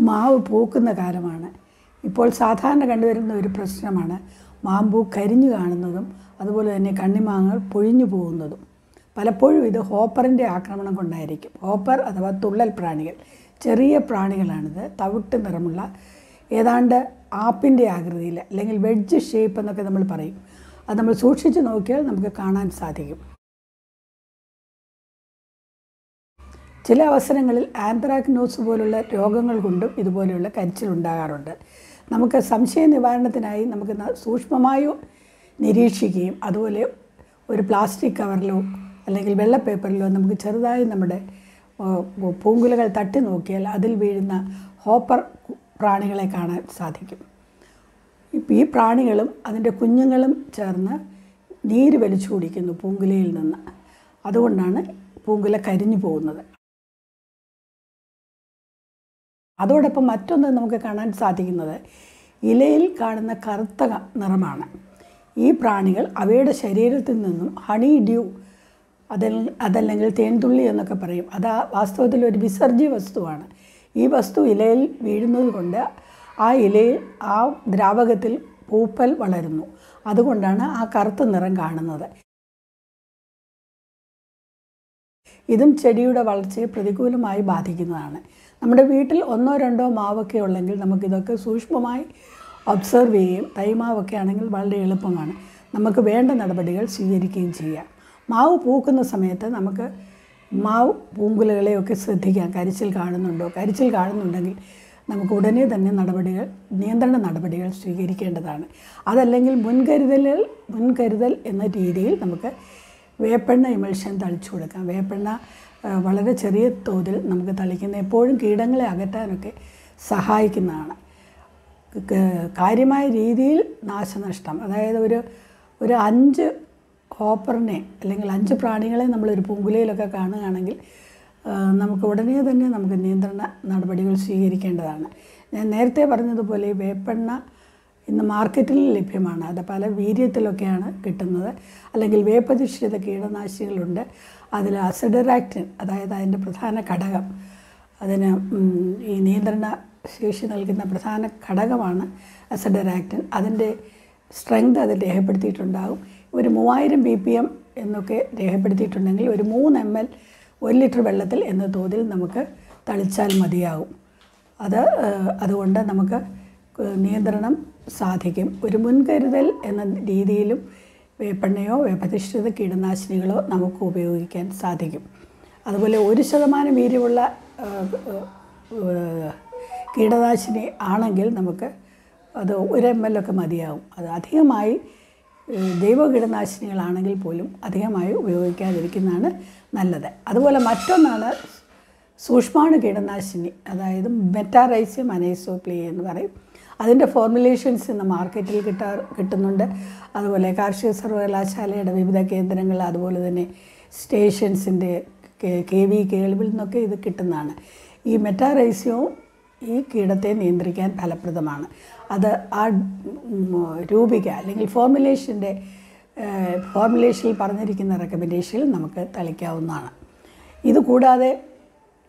മാവ് പൂക്കുന്ന കാലമാണ്. ഇപ്പോൾ സാധാരണ കണ്ടുവരുന്ന ഒരു പ്രശ്നമാണ് മാമ്പൂ കരിഞ്ഞു കാണുന്നതും അതുപോലെ തന്നെ കണ്ണിമാങ്ങൾ പൊഴിഞ്ഞു പോകുന്നതും. പലപ്പോഴും ഇത് ഹോപ്പറിന്റെ ആക്രമണം കൊണ്ടായിരിക്കും. ഹോപ്പർ അഥവാ തുള്ളൽ പ്രാണികൾ ചെറിയ പ്രാണികളാണിത്. തവിട്ട് നിറമുള്ള ഏതാണ്ട് ആപ്പിന്റെ ആകൃതിയിൽ അല്ലെങ്കിൽ വെഡ്ജ് ഷേപ്പ് എന്നൊക്കെ നമ്മൾ പറയും. അത് നമ്മൾ സൂക്ഷിച്ച് നോക്കിയാൽ നമുക്ക് കാണാൻ സാധിക്കും. ചില അവസരങ്ങളിൽ ആന്ത്രാക്നോസ് പോലുള്ള രോഗങ്ങൾ കൊണ്ടും ഇതുപോലെയുള്ള കരിച്ചിലുണ്ടാകാറുണ്ട് നമുക്ക് സംശയ നിവാരണത്തിനായി നമുക്ക് സൂക്ഷ്മമായോ നിരീക്ഷിക്കുകയും അതുപോലെ ഒരു പ്ലാസ്റ്റിക് കവറിലോ അല്ലെങ്കിൽ വെള്ള പേപ്പറിലോ നമുക്ക് ചെറുതായി നമ്മുടെ പൂങ്കുലകൾ തട്ടി നോക്കിയാൽ അതിൽ വീഴുന്ന ഹോപ്പർ പ്രാണികളെ കാണാൻ സാധിക്കും. ഇപ്പം ഈ പ്രാണികളും അതിന്റെ കുഞ്ഞുങ്ങളും ചേർന്ന് നീര് വലിച്ചു കുടിക്കുന്നു പൂങ്കുലയിൽ നിന്ന്. അതുകൊണ്ടാണ് പൂങ്കുല കരിഞ്ഞു പോകുന്നത്. അതോടൊപ്പം മറ്റൊന്ന് നമുക്ക് കാണാൻ സാധിക്കുന്നത് ഇലയിൽ കാണുന്ന കറുത്ത നിറമാണ്. ഈ പ്രാണികൾ അവയുടെ ശരീരത്തിൽ നിന്നും ഹണി ഡ്യൂ അതെ അതല്ലെങ്കിൽ തേൻതുള്ളി എന്നൊക്കെ പറയും. അത് വാസ്തവത്തിൽ ഒരു വിസർജ്യ വസ്തുവാണ്. ഈ വസ്തു ഇലയിൽ വീഴുന്നത് കൊണ്ട് ആ ഇലയിൽ ആ ദ്രാവകത്തിൽ പൂപ്പൽ വളരുന്നു. അതുകൊണ്ടാണ് ആ കറുത്ത നിറം കാണുന്നത്. ഇതും ചെടിയുടെ വളർച്ചയെ പ്രതികൂലമായി ബാധിക്കുന്നതാണ്. നമ്മുടെ വീട്ടിൽ ഒന്നോ രണ്ടോ മാവൊക്കെ ഉള്ളെങ്കിൽ നമുക്കിതൊക്കെ സൂക്ഷ്മമായി ഒബ്സർവ് ചെയ്യുകയും തൈമാവൊക്കെ ആണെങ്കിൽ വളരെ എളുപ്പമാണ്. നമുക്ക് വേണ്ട നടപടികൾ സ്വീകരിക്കുകയും ചെയ്യാം. മാവ് പൂക്കുന്ന സമയത്ത് നമുക്ക് മാവ് പൂങ്കുലകളെയൊക്കെ ശ്രദ്ധിക്കാം. കരിച്ചിൽ കാണുന്നുണ്ടോ? കരിച്ചിൽ കാണുന്നുണ്ടെങ്കിൽ നമുക്ക് ഉടനെ തന്നെ നടപടികൾ നിയന്ത്രണ നടപടികൾ സ്വീകരിക്കേണ്ടതാണ്. അതല്ലെങ്കിൽ മുൻകരുതലുകൾ മുൻകരുതൽ എന്ന രീതിയിൽ നമുക്ക് വേപ്പെണ്ണ ഇമൽഷൻ തളിച്ചു കൊടുക്കാം. വേപ്പെണ്ണ വളരെ ചെറിയ തോതിൽ നമുക്ക് തളിക്കുന്ന എപ്പോഴും കീടങ്ങളെ അകറ്റാനൊക്കെ സഹായിക്കുന്നതാണ്. കാര്യമായ രീതിയിൽ നാശനഷ്ടം. അതായത് ഒരു ഒരു അഞ്ച് ഹോപ്പറിനെ അല്ലെങ്കിൽ അഞ്ച് പ്രാണികളെ നമ്മളൊരു പൂങ്കുലയിലൊക്കെ കാണുകയാണെങ്കിൽ നമുക്ക് ഉടനെ തന്നെ നമുക്ക് നിയന്ത്രണ നടപടികൾ സ്വീകരിക്കേണ്ടതാണ്. ഞാൻ നേരത്തെ പറഞ്ഞതുപോലെ വേപ്പെണ്ണ ഇന്ന് മാർക്കറ്റിൽ ലഭ്യമാണ്. അത് പല വീര്യത്തിലൊക്കെയാണ് കിട്ടുന്നത്. അല്ലെങ്കിൽ വേപ്പധിഷ്ഠിത കീടനാശിനികളുണ്ട്. അതിൽ അസിഡറാക്റ്റിൻ അതായത് അതിന്റെ പ്രധാന ഘടകം അതിന് ഈ നിയന്ത്രണ ശേഷി നൽകുന്ന പ്രധാന ഘടകമാണ് അസിഡറാക്റ്റിൻ അതിന്റെ സ്ട്രെങ്ത് അത് രേഖപ്പെടുത്തിയിട്ടുണ്ടാകും. ഒരു മൂവായിരം ബി പി എം എന്നൊക്കെ രേഖപ്പെടുത്തിയിട്ടുണ്ടെങ്കിൽ ഒരു മൂന്ന് എം എൽ ഒരു ലിറ്റർ വെള്ളത്തിൽ എന്ന തോതിൽ നമുക്ക് തളിച്ചാൽ മതിയാകും. അത് അതുകൊണ്ട് നമുക്ക് നിയന്ത്രണം സാധിക്കും. ഒരു മുൻകരുതൽ എന്ന രീതിയിലും വേപ്പെണ്ണയോ വേപ്പധിഷ്ഠിത കീടനാശിനികളോ നമുക്ക് ഉപയോഗിക്കാൻ സാധിക്കും. അതുപോലെ ഒരു ശതമാനം വീര്യമുള്ള കീടനാശിനി ആണെങ്കിൽ നമുക്ക് അത് ഒരു എം എൽ ഒക്കെ മതിയാവും. അത് അധികമായി ജൈവ കീടനാശിനികളാണെങ്കിൽ പോലും അധികമായി ഉപയോഗിക്കാതിരിക്കുന്നതാണ് നല്ലത്. അതുപോലെ മറ്റൊന്നാണ് സൂക്ഷ്മാണു കീടനാശിനി. അതായത് മെറ്റാറൈസ്യം അനൈസോപ്ലി എന്ന് പറയും. അതിന്റെ ഫോർമുലേഷൻസ് ഇന്ന് മാർക്കറ്റിൽ കിട്ടാ കിട്ടുന്നുണ്ട്. അതുപോലെ കാർഷിക സർവകലാശാലയുടെ വിവിധ കേന്ദ്രങ്ങൾ അതുപോലെ തന്നെ സ്റ്റേഷൻസിന്റെ കെ വി കേൾവിൽ നിന്നൊക്കെ ഇത് കിട്ടുന്നതാണ്. ഈ മെറ്റാറൈസ്യവും ഈ കീടത്തെ നിയന്ത്രിക്കാൻ ഫലപ്രദമാണ്. അത് ആ രൂപിക അല്ലെങ്കിൽ ഫോർമുലേഷന്റെ ഫോർമുലേഷനിൽ പറഞ്ഞിരിക്കുന്ന റെക്കമെൻഡേഷനിൽ നമുക്ക് തളിക്കാവുന്നതാണ്. ഇതുകൂടാതെ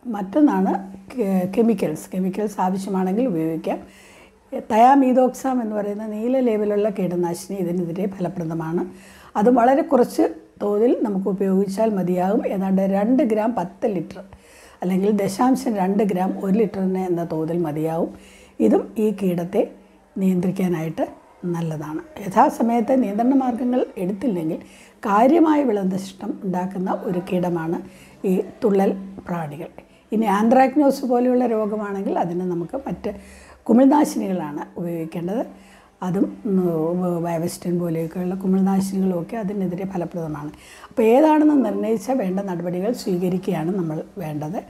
മറ്റൊന്നാണ് കെമിക്കൽസ്. കെമിക്കൽസ് ആവശ്യമാണെങ്കിൽ ഉപയോഗിക്കാം. തയാമീതോക്സാം എന്ന് പറയുന്ന നീല ലേബലുള്ള കീടനാശിനി ഇതിനെതിരെ ഫലപ്രദമാണ്. അത് വളരെ കുറച്ച് തോതിൽ നമുക്ക് ഉപയോഗിച്ചാൽ മതിയാകും. ഏതാണ്ട് രണ്ട് ഗ്രാം പത്ത് ലിറ്റർ അല്ലെങ്കിൽ ദശാംശം രണ്ട് ഗ്രാം ഒരു ലിറ്ററിന് എന്ന തോതിൽ മതിയാവും ഇതും ഈ കീടത്തെ നിയന്ത്രിക്കാനായിട്ട് നല്ലതാണ്. യഥാസമയത്ത് നിയന്ത്രണ മാർഗങ്ങൾ എടുത്തില്ലെങ്കിൽ കാര്യമായ വിളനഷ്ടം ഉണ്ടാക്കുന്ന ഒരു കീടമാണ് ഈ തുള്ളൽ പ്രാണികൾ. ഇനി ആന്ത്രാക്നോസ് പോലെയുള്ള രോഗമാണെങ്കിൽ അതിന് നമുക്ക് മറ്റ് കുമിൾനാശിനികളാണ് ഉപയോഗിക്കേണ്ടത്. അതും വയവസ്റ്റൻ പോലെയൊക്കെയുള്ള കുമിൾനാശിനികളുമൊക്കെ അതിനെതിരെ ഫലപ്രദമാണ്. അപ്പോൾ ഏതാണെന്ന് നിർണയിച്ച വേണ്ട നടപടികൾ സ്വീകരിക്കുകയാണ് നമ്മൾ വേണ്ടത്.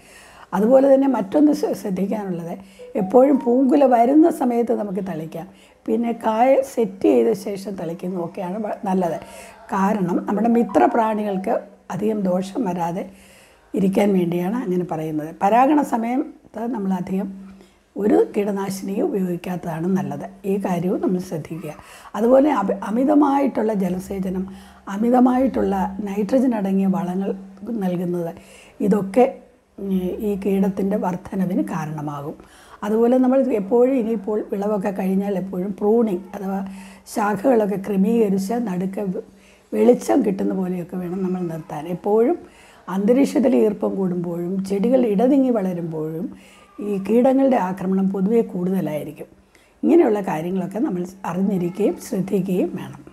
അതുപോലെ തന്നെ മറ്റൊന്ന് ശ്ര- ശ്രദ്ധിക്കാനുള്ളത് എപ്പോഴും പൂങ്കുല വരുന്ന സമയത്ത് നമുക്ക് തളിക്കാം. പിന്നെ കായ സെറ്റ് ചെയ്ത ശേഷം തളിക്കുന്നതൊക്കെയാണ് നല്ലത്. കാരണം നമ്മുടെ മിത്രപ്രാണികൾക്ക് അധികം ദോഷം വരാതെ ഇരിക്കാൻ വേണ്ടിയാണ് അങ്ങനെ പറയുന്നത്. പരാഗണ സമയത്ത് നമ്മളധികം ഒരു കീടനാശിനിയും ഉപയോഗിക്കാത്തതാണ് നല്ലത്. ഈ കാര്യവും നമ്മൾ ശ്രദ്ധിക്കുക. അതുപോലെ അമിതമായിട്ടുള്ള ജലസേചനം അമിതമായിട്ടുള്ള നൈട്രജൻ അടങ്ങിയ വളങ്ങൾ നൽകുന്നത് ഇതൊക്കെ ഈ കീടത്തിന്റെ വർധനവിന് കാരണമാകും. അതുപോലെ നമ്മൾ എപ്പോഴും ഇനിയിപ്പോൾ വിളവൊക്കെ കഴിഞ്ഞാൽ എപ്പോഴും പ്രൂണിങ് അഥവാ ശാഖകളൊക്കെ ക്രമീകരിച്ച് നടുക്ക് വെളിച്ചം കിട്ടുന്ന പോലെയൊക്കെ വേണം നമ്മൾ നിർത്താൻ. എപ്പോഴും അന്തരീക്ഷത്തിൽ ഈർപ്പം കൂടുമ്പോഴും ചെടികൾ ഇടതിങ്ങി വളരുമ്പോഴും ഈ കീടങ്ങളുടെ ആക്രമണം പൊതുവെ കൂടുതലായിരിക്കും. ഇങ്ങനെയുള്ള കാര്യങ്ങളൊക്കെ നമ്മൾ അറിഞ്ഞിരിക്കുകയും ശ്രദ്ധിക്കുകയും വേണം.